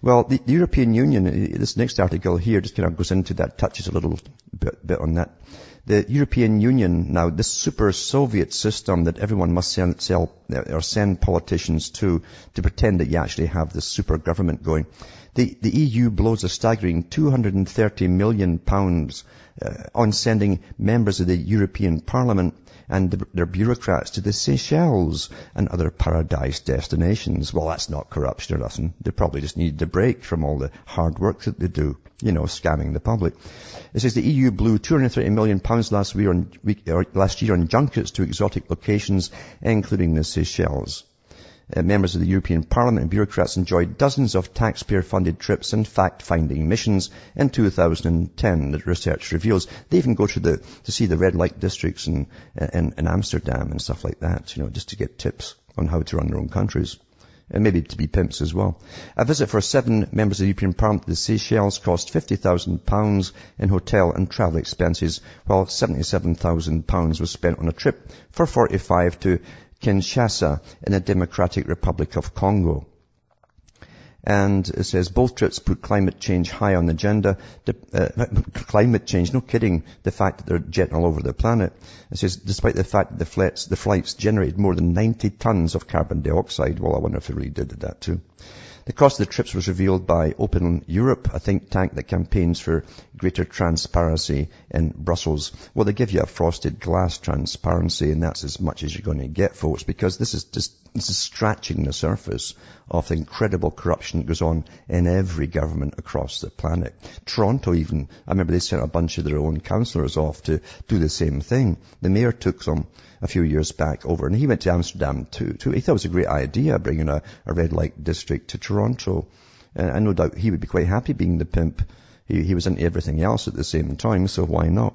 Well, the, European Union, this next article here just kind of goes into that, touches a little bit, bit on that. The European Union now, this super Soviet system that everyone must send, sell, or send politicians to, to pretend that you actually have this super government going. The, the EU blows a staggering 230 million pounds uh, on sending members of the European Parliament and the, their bureaucrats to the Seychelles and other paradise destinations. Well, that's not corruption or nothing. They probably just need a break from all the hard work that they do, you know, scamming the public. It says the EU blew 230 million pounds last year on, last year on junkets to exotic locations, including the Seychelles. Uh, members of the European Parliament and bureaucrats enjoyed dozens of taxpayer-funded trips and fact-finding missions in 2010, the research reveals. They even go to the, to see the red light districts in, in, in Amsterdam and stuff like that, you know, just to get tips on how to run their own countries. And maybe to be pimps as well. A visit for seven members of the European Parliament to the Seychelles cost £50,000 in hotel and travel expenses, while £77,000 was spent on a trip for 45 to Kinshasa in the Democratic Republic of Congo. And it says both trips put climate change high on the agenda. Uh, climate change, no kidding, the fact that they're jetting all over the planet. It says despite the fact that the flights, the flights generated more than 90 tons of carbon dioxide. Well, I wonder if they really did that too. The cost of the trips was revealed by Open Europe, a think tank that campaigns for greater transparency in Brussels. Well, they give you a frosted glass transparency, and that's as much as you're going to get, folks, because this is just this is scratching the surface of the incredible corruption that goes on in every government across the planet. Toronto even, I remember they sent a bunch of their own councillors off to do the same thing. The mayor took them a few years back over, and he went to Amsterdam too. too. He thought it was a great idea bringing a, a red light district to Toronto. And, and no doubt he would be quite happy being the pimp. He, he was into everything else at the same time, so why not?